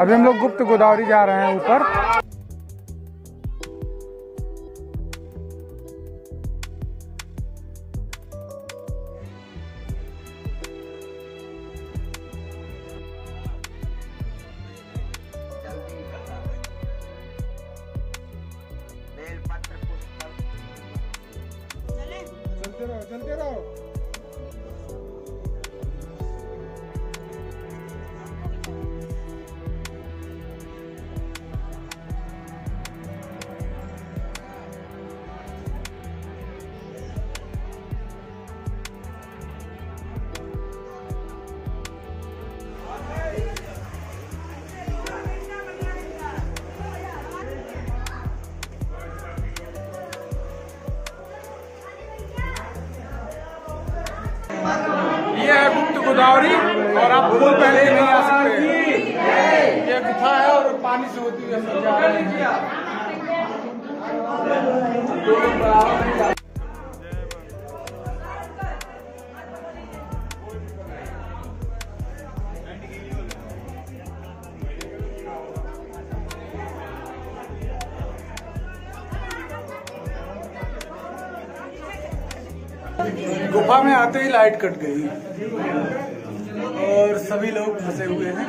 अभी हम लोग गुप्त गोदावरी जा रहे हैं ऊपर। चलते रहो चलते रहो। गोदावरी, और आप पुल पहले नहीं आ सकते। ये गुफा है और पानी से होती हैं? गुफा में आते ही लाइट कट गई। और सभी लोग फंसे हुए हैं।